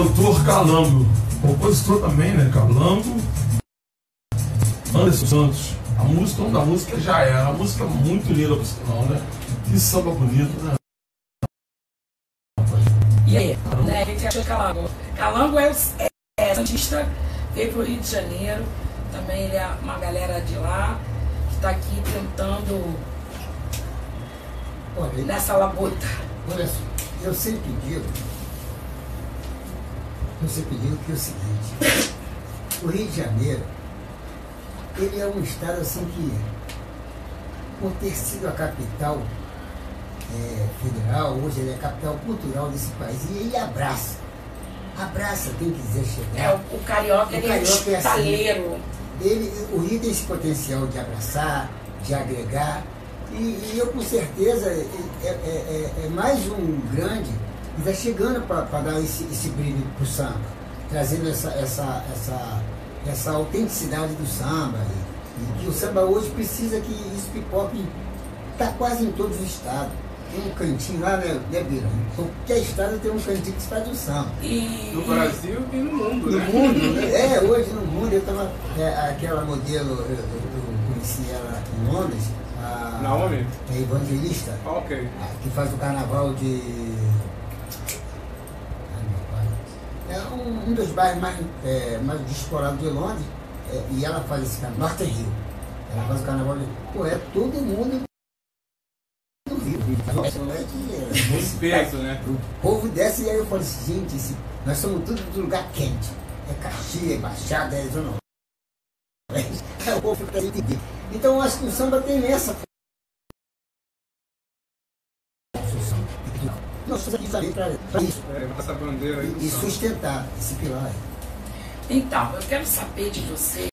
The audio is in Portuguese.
cantor Calango. Compositor também, né? Calango. Anderson Santos. A música, da música já era. A música é muito linda por sinal, né? Que samba bonito, né? E aí, né, a gente achou Calango. Calango é, é, é artista, veio para o Rio de Janeiro, também ele é uma galera de lá, que está aqui tentando Olha, nessa labuta. olha só, eu sempre digo, sempre digo que é o seguinte, o Rio de Janeiro, ele é um estado assim que, por ter sido a capital é, federal, hoje ele é a capital cultural desse país, e ele abraça. Abraça quem quiser É, chegar. o, o carioca, O ele carioca é é assim. estaleiro. ele, o Rio tem esse potencial de abraçar, de agregar, e, e eu com certeza é, é- é- é- é mais um grande que está chegando para dar esse, esse brilho para o samba, trazendo essa, essa, essa, essa autenticidade do samba. E, e que o samba hoje precisa que isso pipoque, está quase em todos os estados. Tem um cantinho lá, né, né Bira? Qualquer estado tem um cantinho que se faz do samba. E, No Brasil e no mundo, No né? mundo, né? é, hoje no mundo, eu tava. é, aquela modelo, eu, eu- eu conheci ela em Londres, a, Naomi? a evangelista, Ah, ok. a- que faz o carnaval de. É um, um dos bairros mais, é, mais descolados de Londres, é, e ela faz esse carnaval, Norte Rio. Ela faz o carnaval de. Pô, é todo mundo do Rio. É é- peso, né? o povo desce e aí eu falo assim, gente, esse- nós somos tudo de lugar quente. É Caxias, é Baixada, é Zona Oeste. É o povo entender. Então eu acho que o samba tem essa Nós estamos aqui também para isso. É, levar essa bandeira aí do E sustentar esse pilar. Então, eu quero saber de você